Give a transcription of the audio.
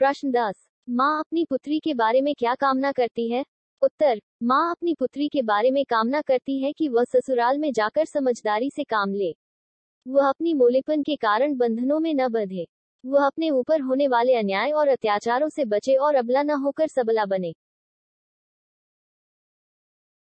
प्रश्न दस, माँ अपनी पुत्री के बारे में क्या कामना करती है? उत्तर, माँ अपनी पुत्री के बारे में कामना करती है कि वह ससुराल में जाकर समझदारी से काम ले। वह अपनी मोलेपन के कारण बंधनों में न बंधे। वह अपने ऊपर होने वाले अन्याय और अत्याचारों से बचे और अबला न होकर सबला बने।